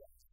Yes.